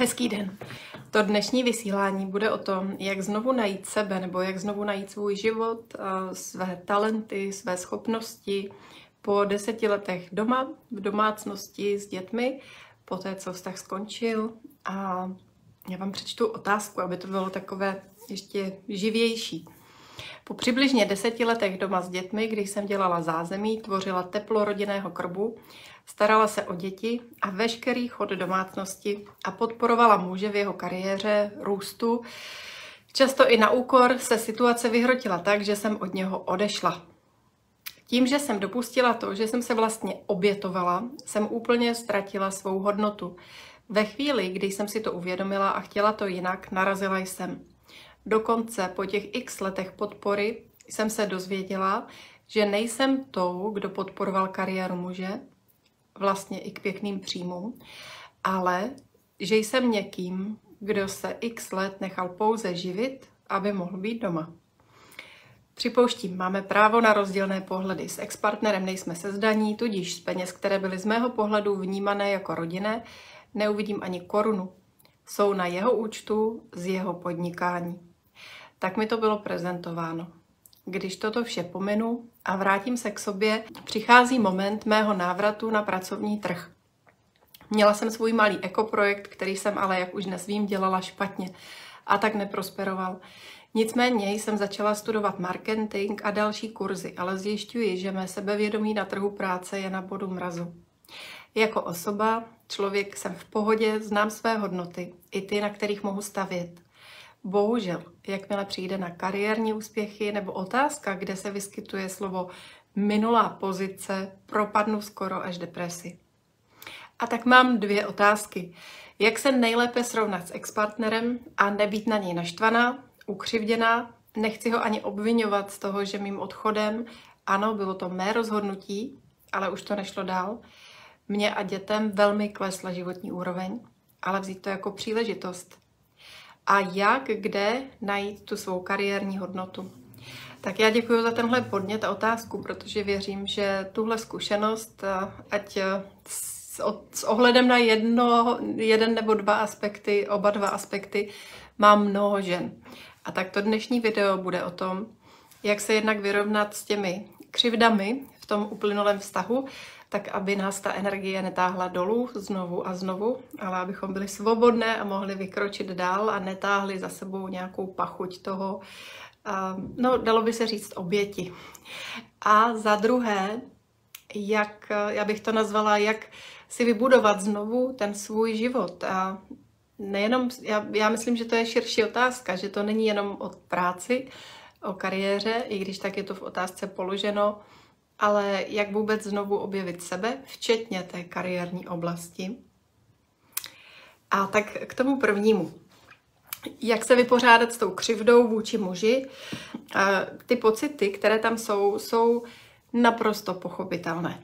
Hezký den. To dnešní vysílání bude o tom, jak znovu najít sebe nebo jak znovu najít svůj život, své talenty, své schopnosti po deseti letech doma, v domácnosti s dětmi, po té, co vztah skončil. A já vám přečtu otázku, aby to bylo takové ještě živější. Po přibližně deseti letech doma s dětmi, když jsem dělala zázemí, tvořila teplo rodinného krbu, starala se o děti a veškerý chod domácnosti a podporovala muže v jeho kariéře, růstu, často i na úkor se situace vyhrotila tak, že jsem od něho odešla. Tím, že jsem dopustila to, že jsem se vlastně obětovala, jsem úplně ztratila svou hodnotu. Ve chvíli, kdy jsem si to uvědomila a chtěla to jinak, narazila jsem. Dokonce po těch x letech podpory jsem se dozvěděla, že nejsem tou, kdo podporoval kariéru muže, vlastně i k pěkným příjmům, ale že jsem někým, kdo se x let nechal pouze živit, aby mohl být doma. Připouštím, máme právo na rozdílné pohledy. S ex-partnerem nejsme se zdaní, tudíž z peněz, které byly z mého pohledu vnímané jako rodinné, neuvidím ani korunu. Jsou na jeho účtu z jeho podnikání. Tak mi to bylo prezentováno. Když toto vše pominu a vrátím se k sobě, přichází moment mého návratu na pracovní trh. Měla jsem svůj malý ekoprojekt, který jsem ale, jak už dnes vím, dělala špatně a tak neprosperoval. Nicméně jsem začala studovat marketing a další kurzy, ale zjišťuji, že mé sebevědomí na trhu práce je na bodu mrazu. Jako osoba, člověk jsem v pohodě, znám své hodnoty, i ty, na kterých mohu stavět. Bohužel, jakmile přijde na kariérní úspěchy nebo otázka, kde se vyskytuje slovo minulá pozice, propadnu skoro až depresi. A tak mám dvě otázky. Jak se nejlépe srovnat s expartnerem a nebýt na něj naštvaná, ukřivděná, nechci ho ani obvinovat z toho, že mým odchodem, ano, bylo to mé rozhodnutí, ale už to nešlo dál, mně a dětem velmi klesla životní úroveň, ale vzít to jako příležitost a jak, kde najít tu svou kariérní hodnotu. Tak já děkuji za tenhle podnět a otázku, protože věřím, že tuhle zkušenost, eh, ať eh, s, s ohledem na jedno, jeden nebo dva aspekty, oba dva aspekty, má mnoho žen. A tak to dnešní video bude o tom, jak se jednak vyrovnat s těmi křivdami v tom uplynulém vztahu, tak aby nás ta energie netáhla dolů znovu a znovu, ale abychom byli svobodné a mohli vykročit dál a netáhli za sebou nějakou pachuť toho, no dalo by se říct oběti. A za druhé, jak, já bych to nazvala, jak si vybudovat znovu ten svůj život. A nejenom, já, já myslím, že to je širší otázka, že to není jenom o práci, o kariéře, i když tak je to v otázce položeno, ale jak vůbec znovu objevit sebe, včetně té kariérní oblasti. A tak k tomu prvnímu. Jak se vypořádat s tou křivdou vůči muži? Ty pocity, které tam jsou, jsou naprosto pochopitelné.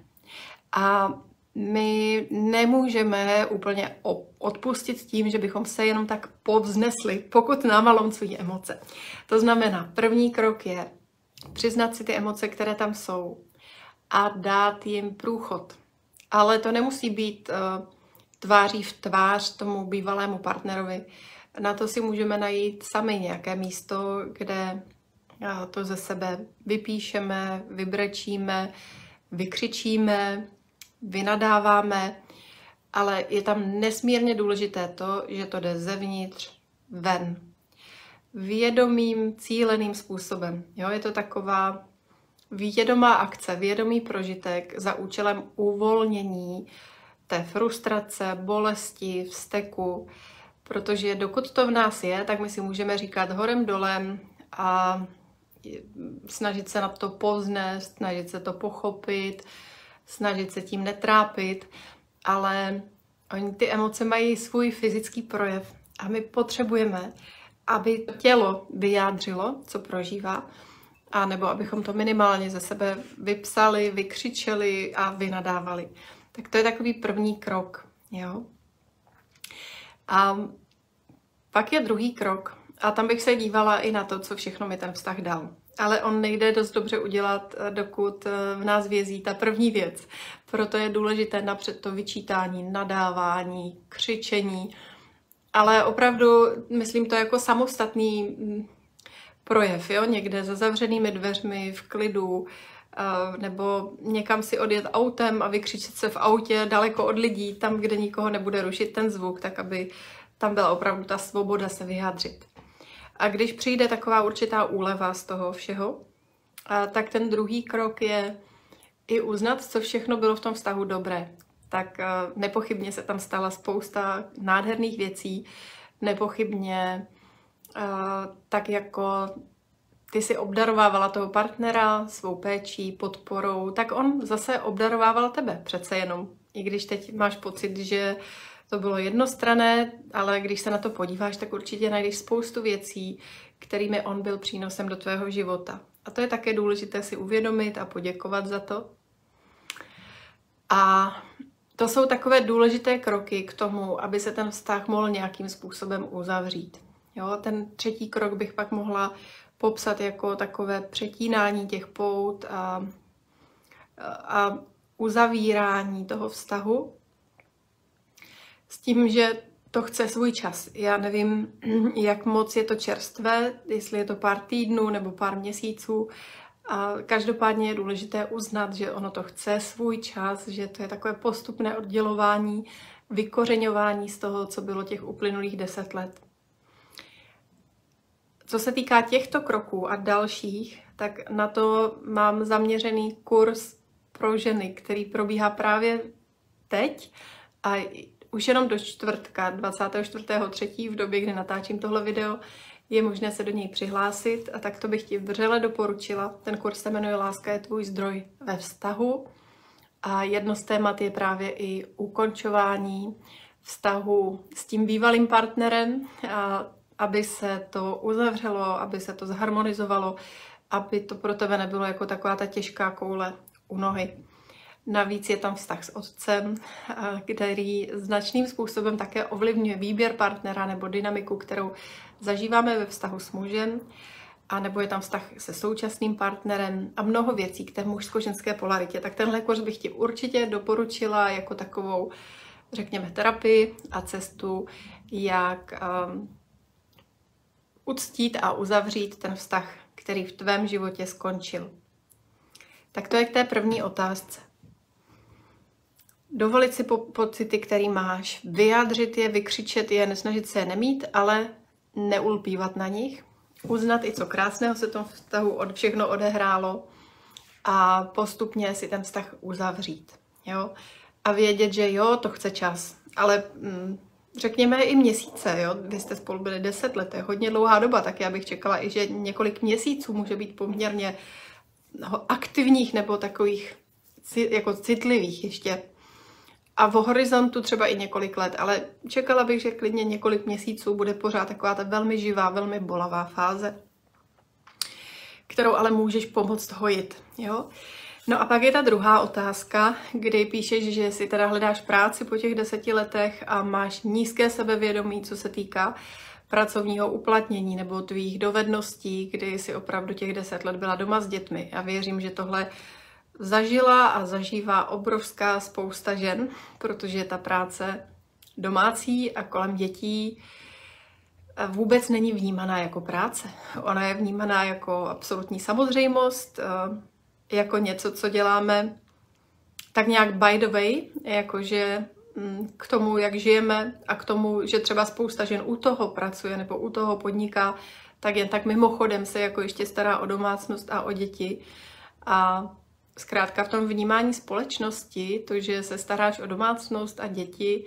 A my nemůžeme úplně odpustit tím, že bychom se jenom tak povznesli, pokud nám malomcují emoce. To znamená, první krok je přiznat si ty emoce, které tam jsou, a dát jim průchod. Ale to nemusí být uh, tváří v tvář tomu bývalému partnerovi. Na to si můžeme najít sami nějaké místo, kde uh, to ze sebe vypíšeme, vybrečíme, vykřičíme, vynadáváme, ale je tam nesmírně důležité to, že to jde zevnitř ven. Vědomým, cíleným způsobem. Jo, je to taková Vědomá akce, vědomý prožitek za účelem uvolnění té frustrace, bolesti, vzteku, protože dokud to v nás je, tak my si můžeme říkat horem dolem a snažit se na to povznést, snažit se to pochopit, snažit se tím netrápit, ale oni ty emoce mají svůj fyzický projev a my potřebujeme, aby tělo vyjádřilo, co prožívá, a nebo abychom to minimálně ze sebe vypsali, vykřičeli a vynadávali. Tak to je takový první krok. Jo? A pak je druhý krok. A tam bych se dívala i na to, co všechno mi ten vztah dal. Ale on nejde dost dobře udělat, dokud v nás vězí ta první věc. Proto je důležité napřed to vyčítání, nadávání, křičení, ale opravdu myslím to jako samostatný mm, projev, jo? někde za zavřenými dveřmi, v klidu, eh, nebo někam si odjet autem a vykřičet se v autě daleko od lidí, tam, kde nikoho nebude rušit ten zvuk, tak aby tam byla opravdu ta svoboda se vyjádřit. A když přijde taková určitá úleva z toho všeho, tak ten druhý krok je i uznat, co všechno bylo v tom vztahu dobré. Tak nepochybně se tam stala spousta nádherných věcí, nepochybně tak jako ty si obdarovávala toho partnera svou péčí, podporou, tak on zase obdarovával tebe přece jenom. I když teď máš pocit, že to bylo jednostrané, ale když se na to podíváš, tak určitě najdeš spoustu věcí, kterými on byl přínosem do tvého života. A to je také důležité si uvědomit a poděkovat za to. A to jsou takové důležité kroky k tomu, aby se ten vztah mohl nějakým způsobem uzavřít. Jo, ten třetí krok bych pak mohla popsat jako takové přetínání těch pout a, a uzavírání toho vztahu s tím, že to chce svůj čas. Já nevím, jak moc je to čerstvé, jestli je to pár týdnů nebo pár měsíců. A každopádně je důležité uznat, že ono to chce svůj čas, že to je takové postupné oddělování, vykořeňování z toho, co bylo těch uplynulých deset let. Co se týká těchto kroků a dalších, tak na to mám zaměřený kurz pro ženy, který probíhá právě teď a už jenom do čtvrtka, 24.3. v době, kdy natáčím tohle video, je možné se do něj přihlásit a tak to bych ti vřele doporučila. Ten kurz se jmenuje Láska je tvůj zdroj ve vztahu a jedno z témat je právě i ukončování vztahu s tím bývalým partnerem, a aby se to uzavřelo, aby se to zharmonizovalo, aby to pro tebe nebylo jako taková ta těžká koule u nohy. Navíc je tam vztah s otcem, který značným způsobem také ovlivňuje výběr partnera nebo dynamiku, kterou zažíváme ve vztahu s mužem, a nebo je tam vztah se současným partnerem a mnoho věcí k té mužsko-ženské polaritě. Tak tenhle kurz bych ti určitě doporučila jako takovou, řekněme, terapii a cestu, jak um, uctít a uzavřít ten vztah, který v tvém životě skončil. Tak to je k té první otázce dovolit si po- pocity, který máš, vyjádřit je, vykřičet je, nesnažit se je nemít, ale neulpívat na nich, uznat i co krásného se tom vztahu od všechno odehrálo a postupně si ten vztah uzavřít. Jo? A vědět, že jo, to chce čas, ale mm, řekněme i měsíce, jo? Vy jste spolu byli deset let, to je hodně dlouhá doba, tak já bych čekala i, že několik měsíců může být poměrně aktivních nebo takových jako citlivých ještě a v horizontu třeba i několik let, ale čekala bych, že klidně několik měsíců bude pořád taková ta velmi živá, velmi bolavá fáze, kterou ale můžeš pomoct hojit. Jo? No a pak je ta druhá otázka, kdy píšeš, že si teda hledáš práci po těch deseti letech a máš nízké sebevědomí, co se týká pracovního uplatnění nebo tvých dovedností, kdy si opravdu těch deset let byla doma s dětmi. A věřím, že tohle zažila a zažívá obrovská spousta žen, protože ta práce domácí a kolem dětí vůbec není vnímaná jako práce. Ona je vnímaná jako absolutní samozřejmost, eh, jako něco, co děláme tak nějak by the way, jakože mm, k tomu, jak žijeme a k tomu, že třeba spousta žen u toho pracuje nebo u toho podniká, tak jen tak mimochodem se jako ještě stará o domácnost a o děti. A zkrátka v tom vnímání společnosti, to, že se staráš o domácnost a děti,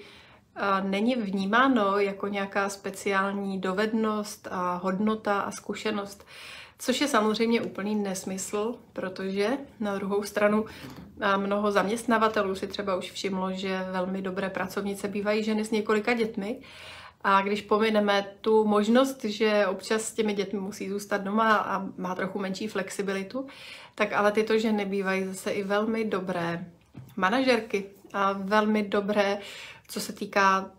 není vnímáno jako nějaká speciální dovednost a hodnota a zkušenost. Což je samozřejmě úplný nesmysl, protože na druhou stranu mnoho zaměstnavatelů si třeba už všimlo, že velmi dobré pracovnice bývají ženy s několika dětmi. A když pomineme tu možnost, že občas s těmi dětmi musí zůstat doma a má trochu menší flexibilitu, tak ale tyto ženy bývají zase i velmi dobré manažerky a velmi dobré, co se týká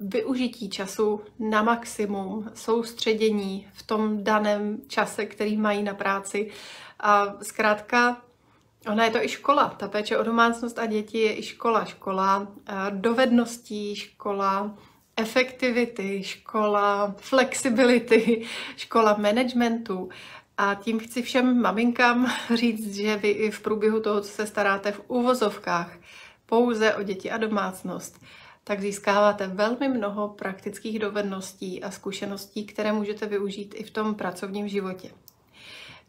využití času na maximum, soustředění v tom daném čase, který mají na práci. A zkrátka, ona je to i škola. Ta péče o domácnost a děti je i škola. Škola dovedností, škola efektivity, škola flexibility, škola managementu. A tím chci všem maminkám říct, že vy i v průběhu toho, co se staráte v uvozovkách pouze o děti a domácnost, tak získáváte velmi mnoho praktických dovedností a zkušeností, které můžete využít i v tom pracovním životě.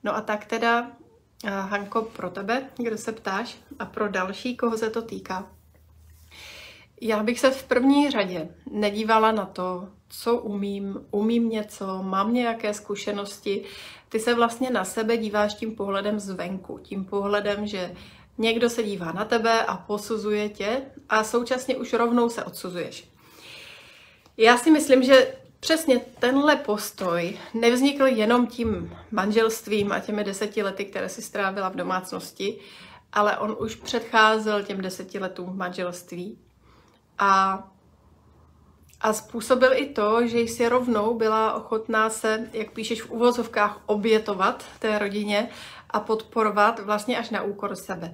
No a tak teda, Hanko, pro tebe, kdo se ptáš, a pro další, koho se to týká. Já bych se v první řadě nedívala na to, co umím, umím něco, mám nějaké zkušenosti. Ty se vlastně na sebe díváš tím pohledem zvenku, tím pohledem, že někdo se dívá na tebe a posuzuje tě a současně už rovnou se odsuzuješ. Já si myslím, že přesně tenhle postoj nevznikl jenom tím manželstvím a těmi deseti lety, které si strávila v domácnosti, ale on už předcházel těm deseti letům manželství. A a způsobil i to, že jsi rovnou byla ochotná se, jak píšeš v uvozovkách, obětovat té rodině a podporovat vlastně až na úkor sebe.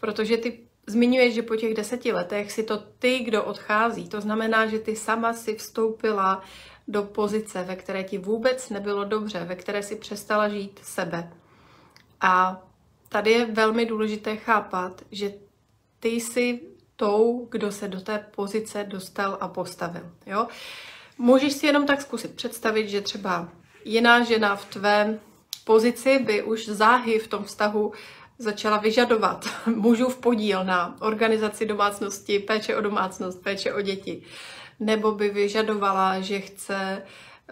Protože ty zmiňuješ, že po těch deseti letech si to ty, kdo odchází. To znamená, že ty sama si vstoupila do pozice, ve které ti vůbec nebylo dobře, ve které si přestala žít sebe. A tady je velmi důležité chápat, že ty jsi tou, kdo se do té pozice dostal a postavil. Jo? Můžeš si jenom tak zkusit představit, že třeba jiná žena v tvé pozici by už záhy v tom vztahu začala vyžadovat mužův podíl na organizaci domácnosti, péče o domácnost, péče o děti. Nebo by vyžadovala, že chce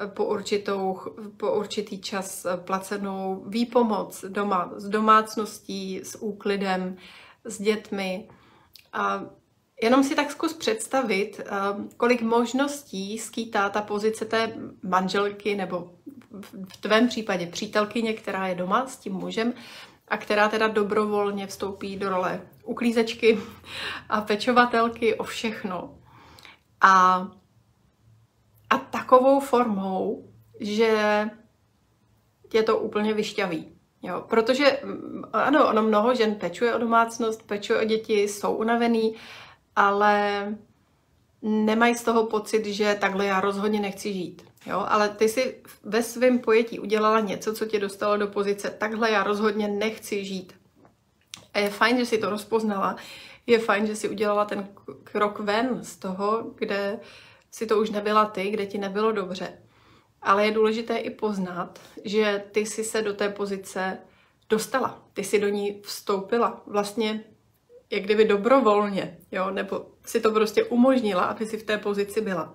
po, určitou, po určitý čas placenou výpomoc doma s domácností, s úklidem, s dětmi. A jenom si tak zkus představit, kolik možností skýtá ta pozice té manželky nebo v tvém případě přítelkyně, která je doma s tím mužem a která teda dobrovolně vstoupí do role uklízečky a pečovatelky o všechno. A, a takovou formou, že tě to úplně vyšťaví. Jo, protože ano, ono mnoho žen pečuje o domácnost, pečuje o děti, jsou unavený, ale nemají z toho pocit, že takhle já rozhodně nechci žít. Jo, ale ty si ve svém pojetí udělala něco, co tě dostalo do pozice, takhle já rozhodně nechci žít. A je fajn, že si to rozpoznala, je fajn, že si udělala ten krok ven z toho, kde si to už nebyla ty, kde ti nebylo dobře. Ale je důležité i poznat, že ty si se do té pozice dostala, ty si do ní vstoupila. Vlastně jak kdyby dobrovolně, jo, nebo si to prostě umožnila, aby si v té pozici byla.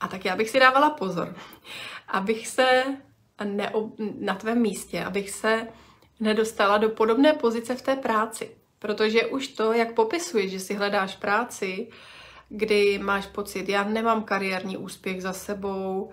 A tak já bych si dávala pozor, abych se neob... na tvém místě, abych se nedostala do podobné pozice v té práci. Protože už to, jak popisuješ, že si hledáš práci, kdy máš pocit, já nemám kariérní úspěch za sebou,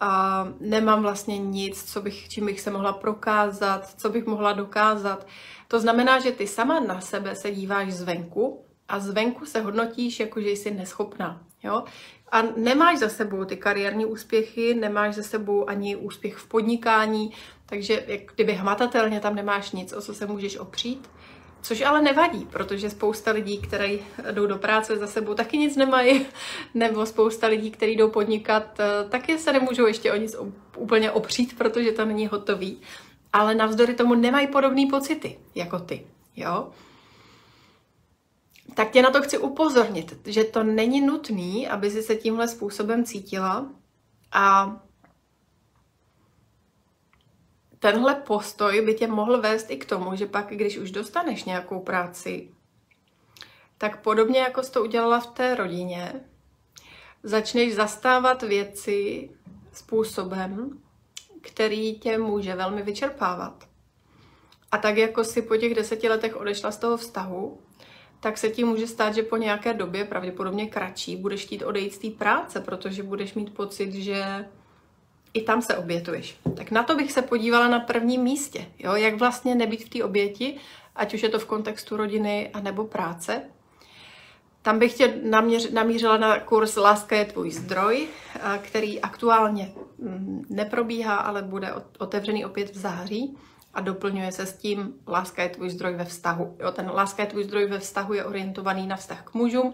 a nemám vlastně nic, co bych, čím bych se mohla prokázat, co bych mohla dokázat. To znamená, že ty sama na sebe se díváš zvenku a zvenku se hodnotíš jako, že jsi neschopná. Jo? A nemáš za sebou ty kariérní úspěchy, nemáš za sebou ani úspěch v podnikání, takže jak kdyby hmatatelně tam nemáš nic, o co se můžeš opřít. Což ale nevadí, protože spousta lidí, kteří jdou do práce za sebou, taky nic nemají, nebo spousta lidí, kteří jdou podnikat, eh, taky se nemůžou ještě o nic úplně opřít, protože to není hotový. Ale navzdory tomu nemají podobné pocity jako ty. Jo? Tak tě na to chci upozornit, že to není nutný, aby si se tímhle způsobem cítila a tenhle postoj by tě mohl vést i k tomu, že pak, když už dostaneš nějakou práci, tak podobně jako jsi to udělala v té rodině, začneš zastávat věci způsobem, který tě může velmi vyčerpávat. A tak jako si po těch deseti letech odešla z toho vztahu, tak se ti může stát, že po nějaké době, pravděpodobně kratší, budeš chtít odejít z té práce, protože budeš mít pocit, že i tam se obětuješ. Tak na to bych se podívala na prvním místě. Jo? Jak vlastně nebýt v té oběti, ať už je to v kontextu rodiny a nebo práce. Tam bych tě naměř, namířila na kurz Láska je tvůj zdroj, který aktuálně mm, neprobíhá, ale bude otevřený opět v září a doplňuje se s tím Láska je tvůj zdroj ve vztahu. Jo, ten Láska je tvůj zdroj ve vztahu je orientovaný na vztah k mužům,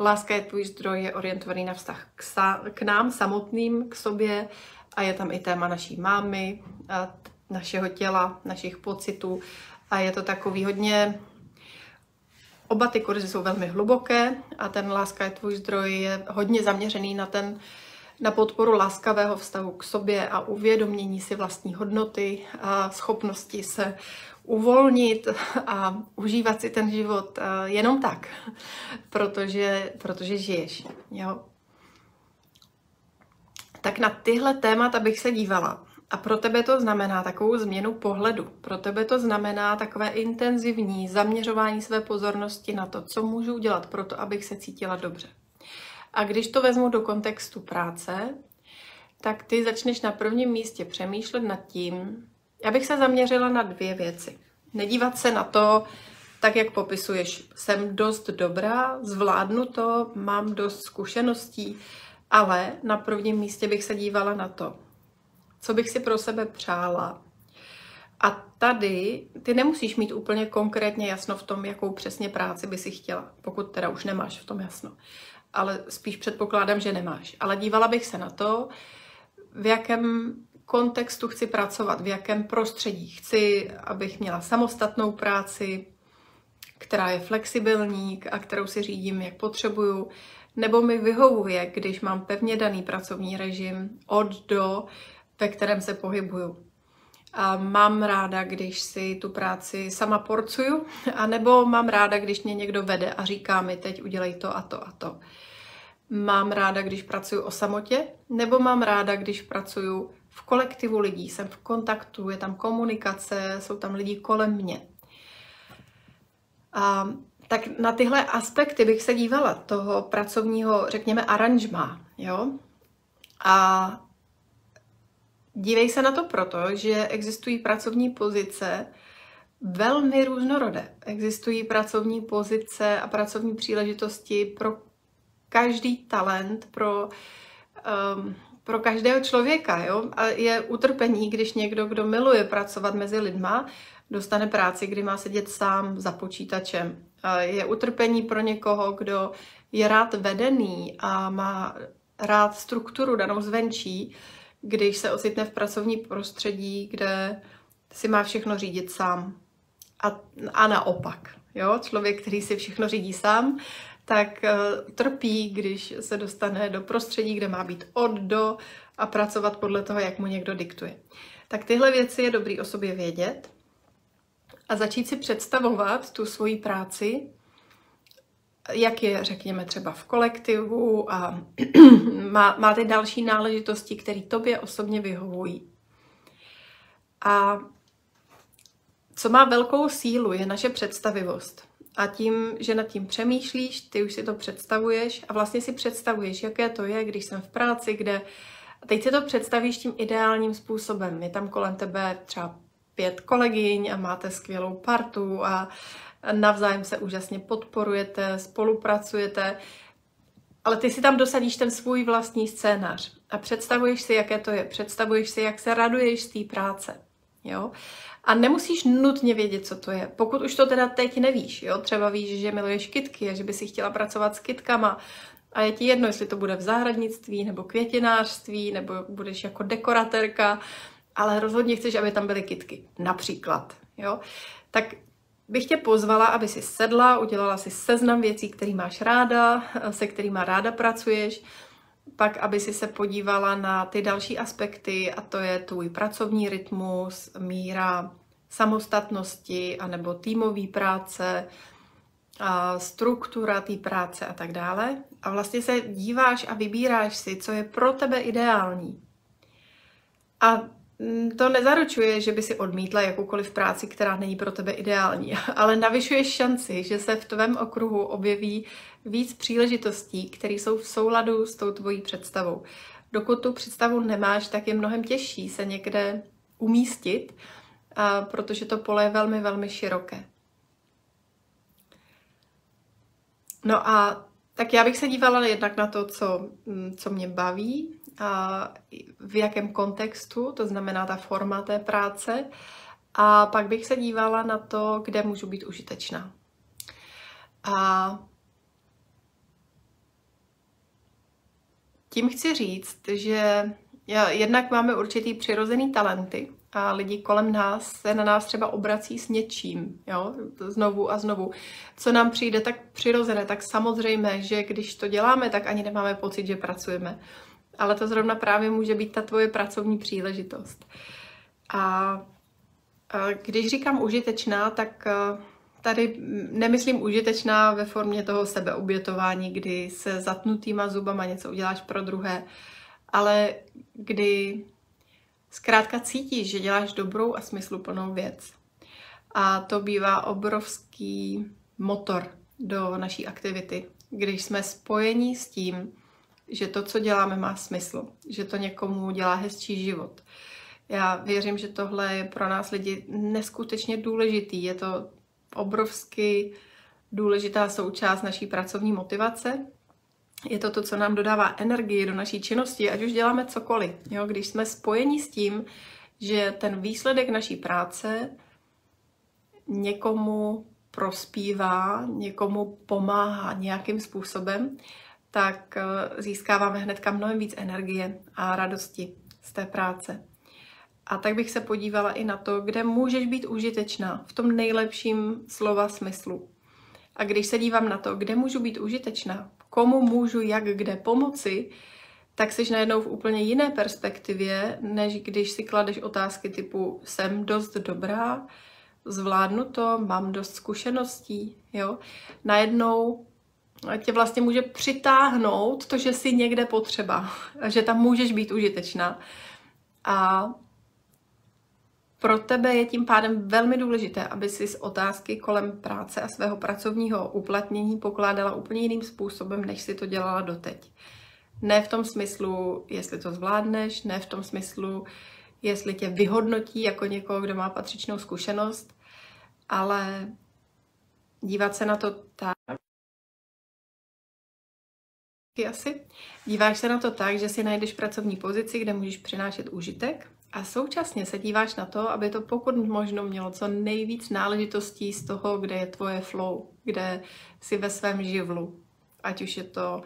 Láska je tvůj zdroj, je orientovaný na vztah k, sa- k nám samotným, k sobě a je tam i téma naší mámy, našeho těla, našich pocitů a je to takový hodně Oba ty kurzy jsou velmi hluboké a ten Láska je tvůj zdroj je hodně zaměřený na ten na podporu láskavého vztahu k sobě a uvědomění si vlastní hodnoty a schopnosti se uvolnit a užívat si ten život jenom tak, protože, protože žiješ. Jo? Tak na tyhle témata bych se dívala. A pro tebe to znamená takovou změnu pohledu. Pro tebe to znamená takové intenzivní zaměřování své pozornosti na to, co můžu udělat pro to, abych se cítila dobře. A když to vezmu do kontextu práce, tak ty začneš na prvním místě přemýšlet nad tím, já bych se zaměřila na dvě věci. Nedívat se na to, tak jak popisuješ, jsem dost dobrá, zvládnu to, mám dost zkušeností, ale na prvním místě bych se dívala na to, co bych si pro sebe přála. A tady ty nemusíš mít úplně konkrétně jasno v tom, jakou přesně práci by si chtěla, pokud teda už nemáš v tom jasno. Ale spíš předpokládám, že nemáš. Ale dívala bych se na to, v jakém kontextu chci pracovat, v jakém prostředí. Chci, abych měla samostatnou práci, která je flexibilní a kterou si řídím, jak potřebuju, nebo mi vyhovuje, když mám pevně daný pracovní režim od do, ve kterém se pohybuju. A mám ráda, když si tu práci sama porcuju, anebo mám ráda, když mě někdo vede a říká mi, teď udělej to a to a to. Mám ráda, když pracuji o samotě, nebo mám ráda, když pracuji v kolektivu lidí, jsem v kontaktu, je tam komunikace, jsou tam lidi kolem mě. A tak na tyhle aspekty bych se dívala, toho pracovního, řekněme, aranžma, jo? A Dívej se na to proto, že existují pracovní pozice velmi různorodé. Existují pracovní pozice a pracovní příležitosti pro každý talent, pro, um, pro každého člověka. Jo? A je utrpení, když někdo, kdo miluje pracovat mezi lidma, dostane práci, kdy má sedět sám za počítačem. Je utrpení pro někoho, kdo je rád vedený a má rád strukturu danou zvenčí, když se ocitne v pracovní prostředí, kde si má všechno řídit sám. A, a naopak. Jo? Člověk, který si všechno řídí sám, tak uh, trpí, když se dostane do prostředí, kde má být od do a pracovat podle toho, jak mu někdo diktuje. Tak tyhle věci je dobrý o sobě vědět a začít si představovat tu svoji práci jak je, řekněme, třeba v kolektivu a má, má ty další náležitosti, které tobě osobně vyhovují. A co má velkou sílu, je naše představivost. A tím, že nad tím přemýšlíš, ty už si to představuješ a vlastně si představuješ, jaké to je, když jsem v práci, kde a teď si to představíš tím ideálním způsobem. Je tam kolem tebe třeba pět kolegyň a máte skvělou partu a navzájem se úžasně podporujete, spolupracujete, ale ty si tam dosadíš ten svůj vlastní scénář a představuješ si, jaké to je, představuješ si, jak se raduješ z té práce. Jo? A nemusíš nutně vědět, co to je. Pokud už to teda teď nevíš, jo? třeba víš, že miluješ kitky a že by si chtěla pracovat s kitkama a je ti jedno, jestli to bude v zahradnictví nebo květinářství, nebo budeš jako dekoratérka, ale rozhodně chceš, aby tam byly kitky, například. Jo? Tak bych tě pozvala, aby si sedla, udělala si seznam věcí, které máš ráda, se kterými ráda pracuješ, pak, aby si se podívala na ty další aspekty, a to je tvůj pracovní rytmus, míra samostatnosti, anebo týmové práce, a struktura té práce a tak dále. A vlastně se díváš a vybíráš si, co je pro tebe ideální. A to nezaručuje, že by si odmítla jakoukoliv práci, která není pro tebe ideální, ale navyšuješ šanci, že se v tvém okruhu objeví víc příležitostí, které jsou v souladu s tou tvojí představou. Dokud tu představu nemáš, tak je mnohem těžší se někde umístit, protože to pole je velmi, velmi široké. No a tak já bych se dívala jednak na to, co, mm, co mě baví, a v jakém kontextu, to znamená ta forma té práce, a pak bych se dívala na to, kde můžu být užitečná. A tím chci říct, že jednak máme určitý přirozený talenty a lidi kolem nás se na nás třeba obrací s něčím, jo, znovu a znovu. Co nám přijde tak přirozené, tak samozřejmě, že když to děláme, tak ani nemáme pocit, že pracujeme. Ale to zrovna právě může být ta tvoje pracovní příležitost. A, když říkám užitečná, tak tady nemyslím užitečná ve formě toho sebeobětování, kdy se zatnutýma zubama něco uděláš pro druhé, ale kdy zkrátka cítíš, že děláš dobrou a smysluplnou věc. A to bývá obrovský motor do naší aktivity, když jsme spojení s tím, že to, co děláme, má smysl, že to někomu dělá hezčí život. Já věřím, že tohle je pro nás lidi neskutečně důležitý. Je to obrovsky důležitá součást naší pracovní motivace. Je to to, co nám dodává energii do naší činnosti, ať už děláme cokoliv. Jo? Když jsme spojeni s tím, že ten výsledek naší práce někomu prospívá, někomu pomáhá nějakým způsobem, tak eh, získáváme hnedka mnohem víc energie a radosti z té práce. A tak bych se podívala i na to, kde můžeš být užitečná v tom nejlepším slova smyslu. A když se dívám na to, kde můžu být užitečná, komu můžu jak kde pomoci, tak jsi najednou v úplně jiné perspektivě, než když si kladeš otázky typu jsem dost dobrá, zvládnu to, mám dost zkušeností, jo. Najednou tě vlastně může přitáhnout to, že jsi někde potřeba, že tam můžeš být užitečná. A pro tebe je tím pádem velmi důležité, aby si z otázky kolem práce a svého pracovního uplatnění pokládala úplně jiným způsobem, než si to dělala doteď. Ne v tom smyslu, jestli to zvládneš, ne v tom smyslu, jestli tě vyhodnotí jako někoho, kdo má patřičnou zkušenost, ale dívat se na to tak, asi. Díváš se na to tak, že si najdeš pracovní pozici, kde můžeš přinášet užitek a současně se díváš na to, aby to pokud možno mělo co nejvíc náležitostí z toho, kde je tvoje flow, kde jsi ve svém živlu. Ať už je to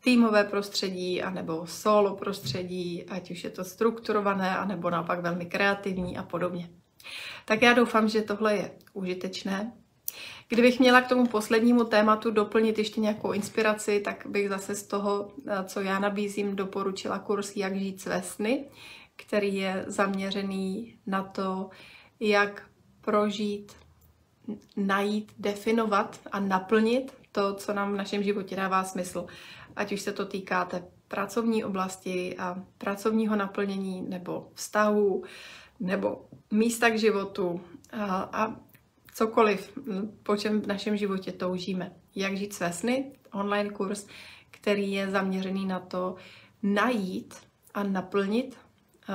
týmové prostředí, anebo solo prostředí, ať už je to strukturované, anebo naopak velmi kreativní a podobně. Tak já doufám, že tohle je užitečné. Kdybych měla k tomu poslednímu tématu doplnit ještě nějakou inspiraci, tak bych zase z toho, co já nabízím, doporučila kurz Jak žít své sny, který je zaměřený na to, jak prožít, najít, definovat a naplnit to, co nám v našem životě dává smysl. Ať už se to týká té pracovní oblasti a pracovního naplnění, nebo vztahu, nebo místa k životu a, a cokoliv, po čem v našem životě toužíme. Jak žít své sny, online kurz, který je zaměřený na to najít a naplnit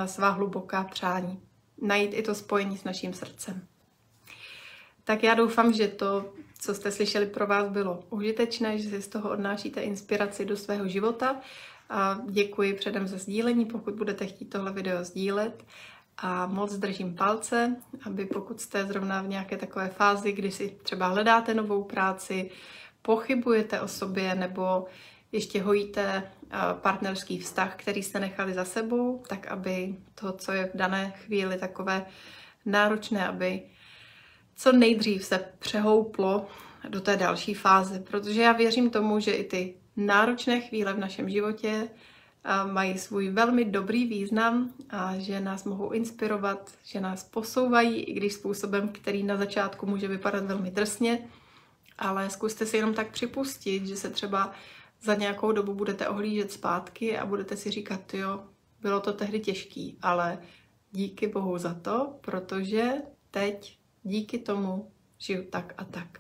svá hluboká přání. Najít i to spojení s naším srdcem. Tak já doufám, že to, co jste slyšeli, pro vás bylo užitečné, že si z toho odnášíte inspiraci do svého života. A děkuji předem za sdílení, pokud budete chtít tohle video sdílet. A moc držím palce, aby pokud jste zrovna v nějaké takové fázi, kdy si třeba hledáte novou práci, pochybujete o sobě nebo ještě hojíte eh, partnerský vztah, který jste nechali za sebou, tak aby to, co je v dané chvíli takové náročné, aby co nejdřív se přehouplo do té další fáze, protože já věřím tomu, že i ty náročné chvíle v našem životě mají svůj velmi dobrý význam a že nás mohou inspirovat, že nás posouvají, i když způsobem, který na začátku může vypadat velmi drsně, ale zkuste si jenom tak připustit, že se třeba za nějakou dobu budete ohlížet zpátky a budete si říkat, jo, bylo to tehdy těžký, ale díky Bohu za to, protože teď díky tomu žiju tak a tak.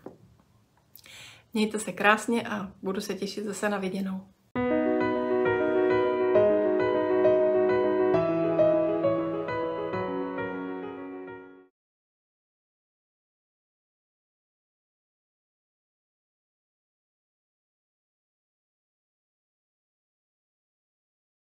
Mějte se krásně a budu se těšit zase na viděnou.